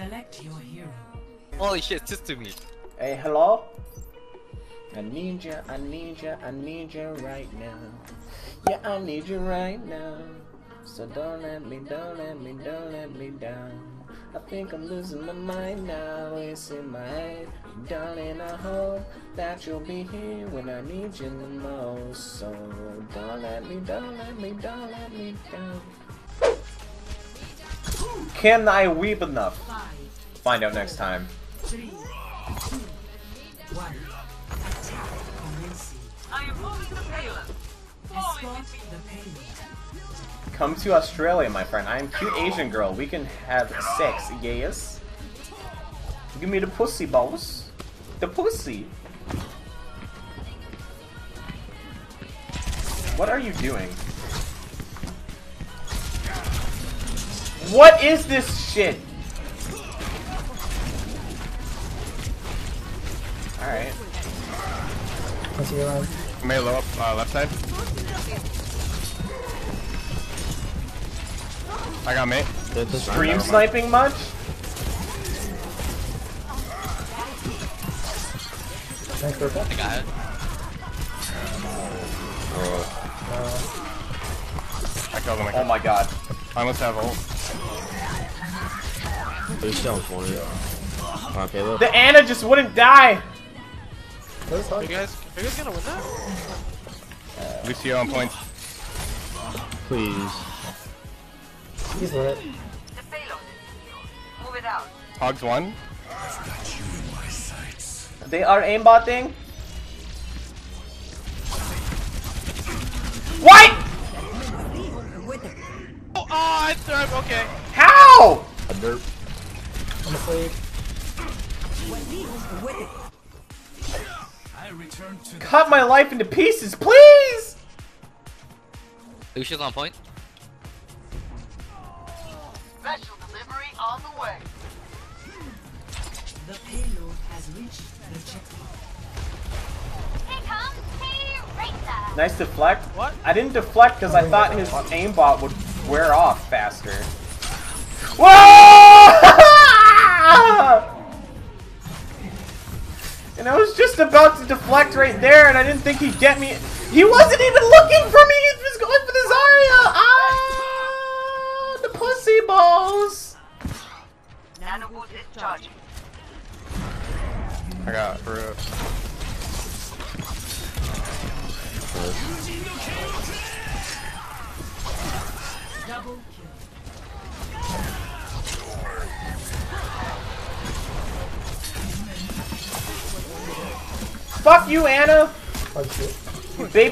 Select your hero. Holy shit, just to me. Hey, hello? I need you, I need you, I need you right now. Yeah, I need you right now. So don't let me, don't let me, don't let me down. I think I'm losing my mind now. It's in my head. Darling, I hope that you'll be here when I need you the most. So don't let me, don't let me, don't let me down. Can I weep enough? Find out next time. Come to Australia, my friend. I am cute Asian girl. We can have sex, yes. Give me the pussy, boss. The pussy. What are you doing? What is this shit? Alright. What's your line? May low up uh, left side. I got mate. Stream sniping much? Nice purple. I got it. I killed him. I Oh killed him. my god. I must have ult. He's still for it. Okay, look. The Ana just wouldn't die! Where's Are you guys, are you guys gonna win that? Lucio on point. Please. He's lit. The payload. Move it out. Hogs one. They are aimbotting. What? Oh, oh I threw okay. How? A derp. I'm asleep. Cut my life into pieces, please! Lucio on point. Special delivery on the way. The payload has reached the checkpoint. Here comes T-Racer! Nice deflect. What? I didn't deflect because I oh, thought his aimbot would wear off faster. Whoa! and I was just about to deflect right there, and I didn't think he'd get me. He wasn't even looking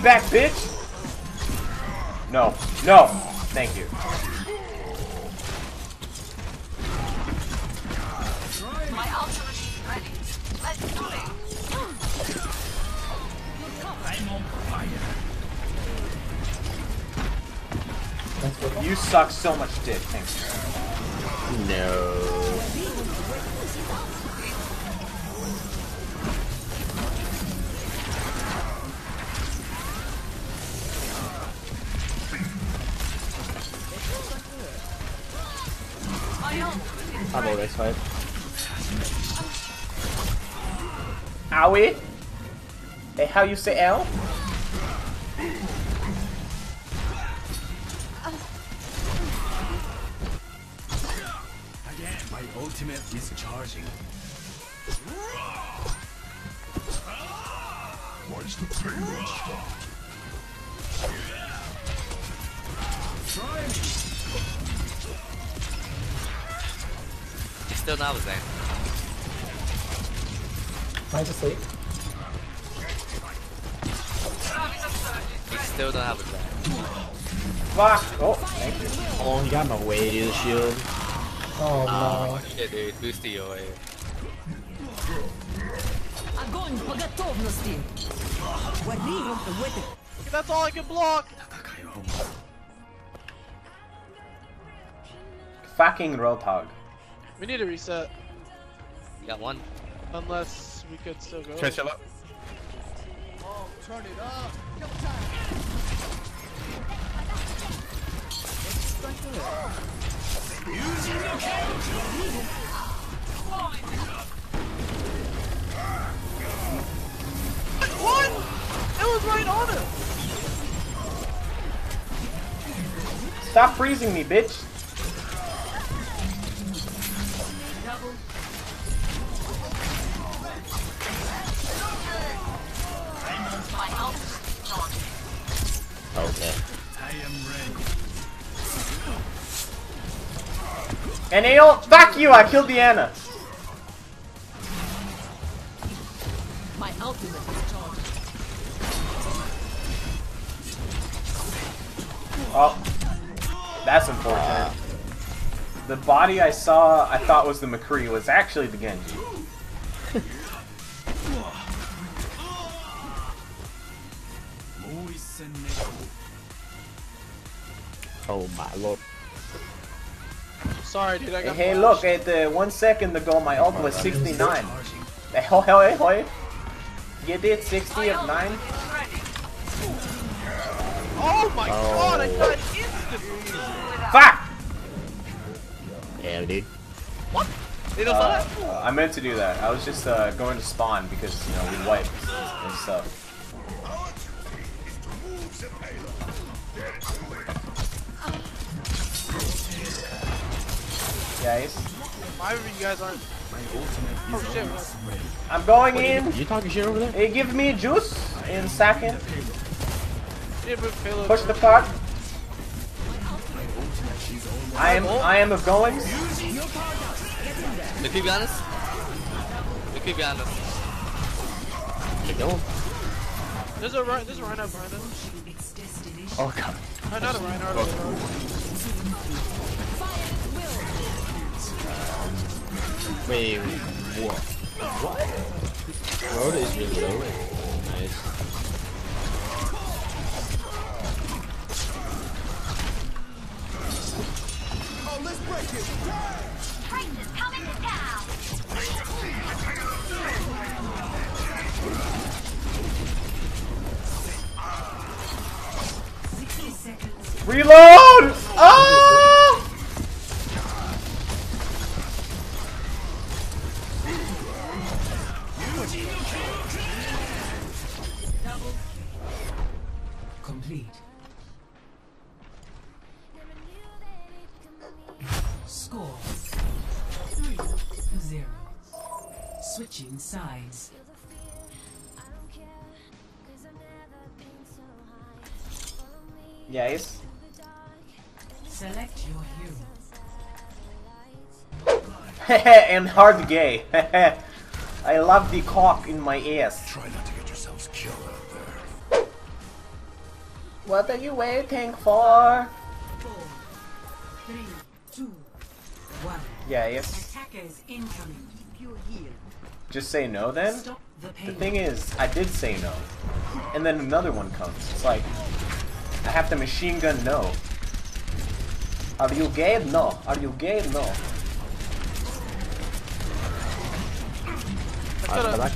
You back bitch. No, no. Thank you. My ultimate is ready. Let's do it. Nice purple. You suck so much dick. Thanks. No. I'm on next fight. Owie. Hey, how you say L? Again, My ultimate is charging. Watch the payload stop. Try me. still not was there. Mine's asleep. He still don't have a plan. Fuck. Oh, thank you. Oh, he got my way to the shield. Oh Oh shit, dude. Boost the away. Огонь по готовности! Вали with it. That's all I can block. Fucking Roadhog. We need to reset. You got one. Unless we could still go. Trace yellow. What? It was right on him. Stop freezing me, bitch. And Ael, fuck you! I killed Diana. My ultimate is charged. Oh, that's unfortunate. The body I saw, I thought was the McCree, was actually the Genji. Oh my lord. Sorry, dude. I got. Hey, flashed. look, at the one second ago, my ult was 69. Charging. Hey, ho, ho, hey, ho. Get it? 60 of 9? Oh my god! I died instantly. Fuck! Damn, dude. They don't Uh, saw that. I meant to do that. I was just uh, going to spawn because, you know, we wiped and stuff. Guys, Why would you guys aren't? My Oh shit! almost. I'm going in. You talking shit over there? Hey, give me juice in second. Yeah. Push the cart. My ultimate is almost I am I am a going. Look keep honest. Look keep honest. Keep going. There's a right. There's a Reinhardt behind us. Oh god. Uh, not a Reinhardt. Wait, what? What? Road is really low. Nice. Price is coming down. Sixty. Reload! Score. Three to zero. Switching sides. Yes. Select your hero. and hard gay. I love the cock in my ass. Try not to get yourselves killed out there. What are you waiting for? Yeah, yes. Attackers incoming. Keep your heel. Just say no then? The The thing is, I did say no. And then another one comes. It's like, I have to machine gun no. Are you gay? No. Are you gay? No. I Alright, could've- come back.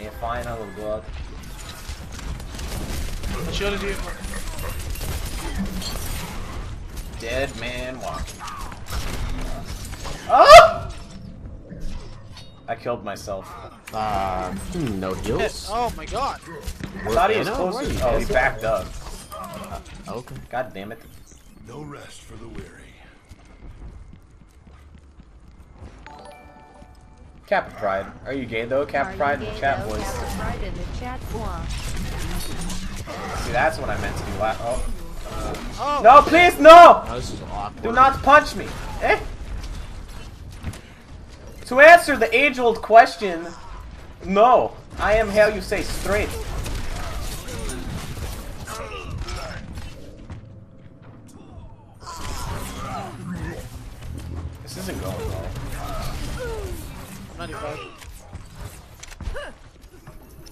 Yeah, fine, I will go out. I shielded you. Dead man walking. Oh! I killed myself. Uh, hmm, no Hit. heals. Oh my god. I thought he was close to. Oh, he backed up. Okay. God damn it. No rest for the weary. Cap Pride. Are you gay though? Cap Pride in the chat, boys. In the chat one. See, that's what I meant to do. La- oh. Oh. No, please, no! Oh, this is awkward. Do not punch me. Eh? To answer the age-old question, no. I am how you say straight. This isn't going well. 95.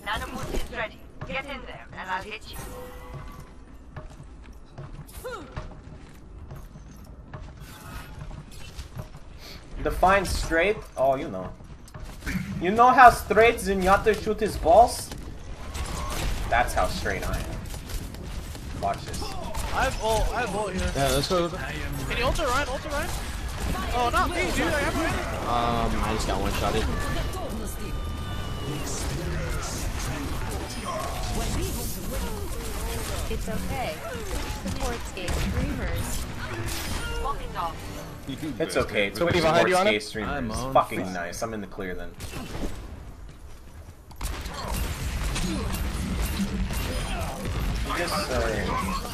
Nanoboost is ready. Get in there, and I'll hit you. Define straight? Oh, you know. You know how straight Zenyatta shoot his balls? That's how straight I am. Watch this. I have ult. I have ult here. Yeah, let's go. Can you ult Ryan? Ult Ryan? Oh, not me, dude. I have Ryan. Um, I just got one It's okay. Supports game streamers. Walking dog. It's okay. It's Somebody behind you on Skate it? streamers. I'm on fucking fire. nice. I'm in the clear then. You Just uh,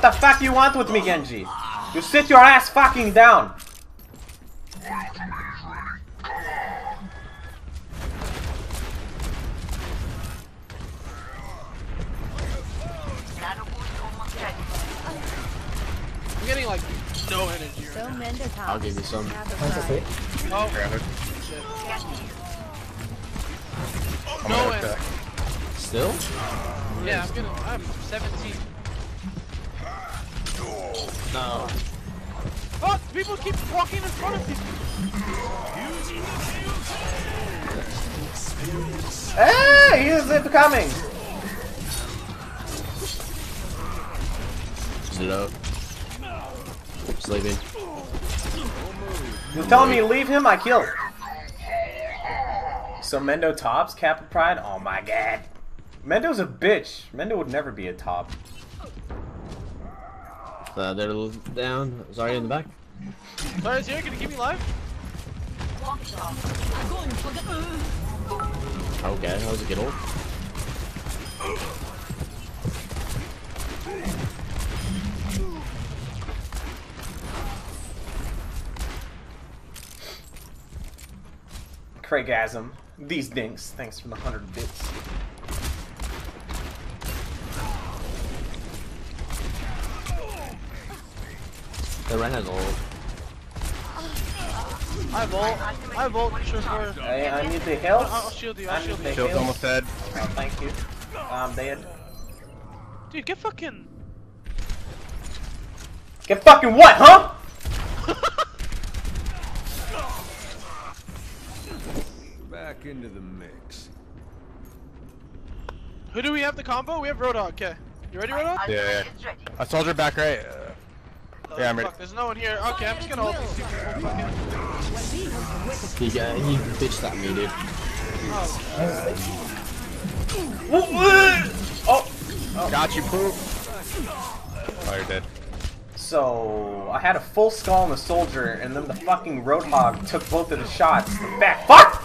What the fuck you want with me, Genji? You sit your ass fucking down. Nano boost almost ready. I'm getting like no energy right So now. I'll give you some. Have a Mine's asleep. prize. Oh, Grab it. I'm No gonna way. Still? yeah, I'm getting. I'm 17. No. Oh, people keep walking in front of people. Hey, he is coming. Slow. Sleeping. You telling me to leave him? I kill. So Mendo tops Kappa Pride? Oh my god. Mendo's a bitch. Mendo would never be a top. Uh, they're l- down. Sorry, in the back. Sorry, here. Can you keep me alive? Okay, that was a good old. Craigasm. These dinks. Thanks for the 100 bits. The red has old. I have ult. I have ult. Surefour. Hey, I need the health. I'll- I'll shield you, I'll I need shield the you. Shield's health. almost dead. Oh, thank you. I'm dead. Dude, get fucking. Get fucking what, huh? Back into the mix. Who do we have the combo? We have Roadhog. Okay. You ready, Roadhog? Yeah, yeah. It's. A soldier back right. Uh, Yeah, I'm ready. Fuck, there's no one here. Okay, I'm just gonna ult these people. Fucking. He got he bitched at me, dude. Oh. oh, got you, poop. Oh, you're dead. so I had a full skull on the soldier, and then the fucking roadhog took both of the shots. The back. Fuck!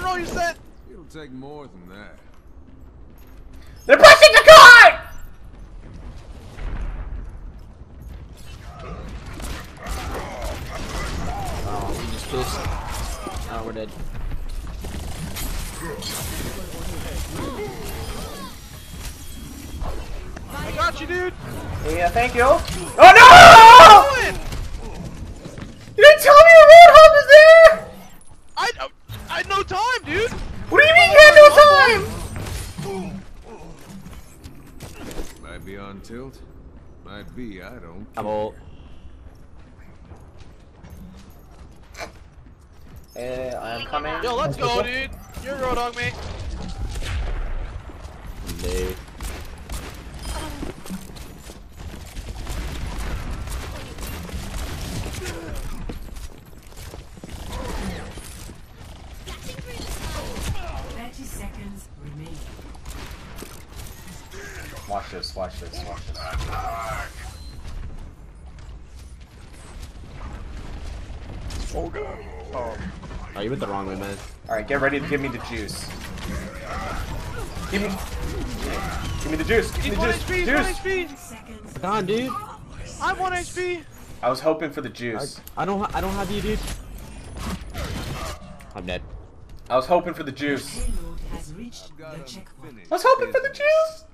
Roll your set. It'll take more than that. They're pushing the car! Oh, he just pissed. Oh. I got you, dude. Yeah, uh, thank you. Oh no! You didn't tell me a roadhog was there! I I had no time, dude. What do you mean you had no time? Might be on tilt. Might be, I don't. I'm ult. Uh, I'm coming. Yo, let's go, dude. You're a Roadhog, mate. Dude. Thirty seconds remaining. Watch this, watch this, watch this. Oh god. Oh. Oh, you went the wrong way, man. Alright, get ready to give me the juice. Give me. Give me the juice. Give me He's the juice. HP. Juice. HP. Come on, dude. I'm one HP. I was hoping for the juice. I don't. I don't have you, dude. I'm dead. I was hoping for the juice. Payload has reached Got the him checkpoint. finished. I was hoping for the juice.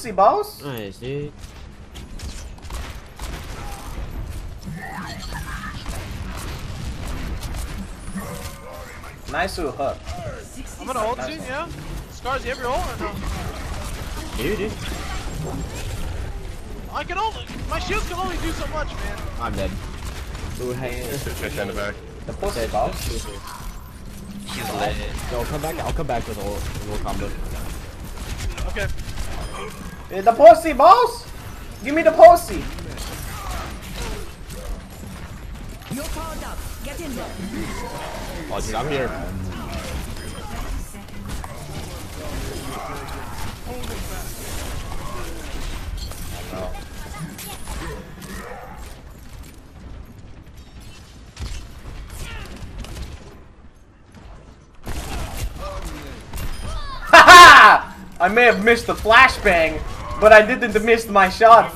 Pussy, boss. Ah, nice, dude. Nice little hook. I'm gonna ult soon, yeah? Scars, you have your ult or no? Dude, dude. I can only, my shields can only do so much, man. I'm dead. Ooh, hey. Fish in the back. The pussy, boss. He's lit. Yo, I'll come back. I'll come back with a little, a little combo. Okay. Eh, The pussy, boss. Give me the pussy. You're powered up. Get in there. Oh, dude, I'm here. Haha! I may have missed the flashbang, but I didn't miss my shot.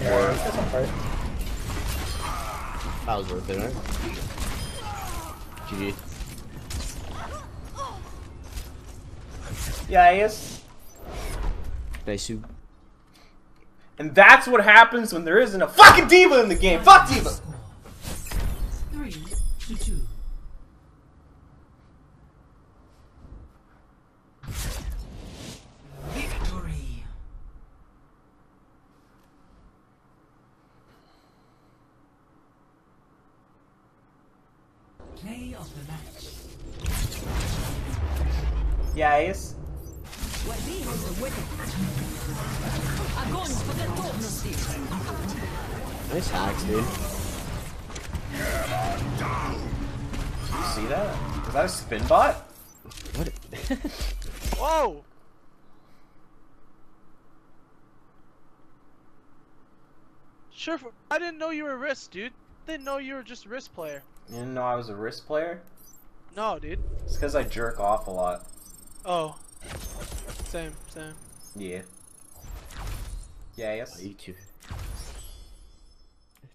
Yeah, right. That was worth it, right? GG. Yeah, yes. Nice soup. And that's what happens when there isn't a fucking diva in the game. Fuck diva. Play of the match. Yeah, yes. Nice hacks, dude. You see that? Is that a spin bot? What? Whoa! Sure, I didn't know you were a wrist, dude. Didn't know you were just a wrist player. You didn't know I was a wrist player? No, dude. It's because I jerk off a lot. Oh. Same, same. Yeah. Yeah, yes. Oh, you two.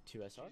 Two SR?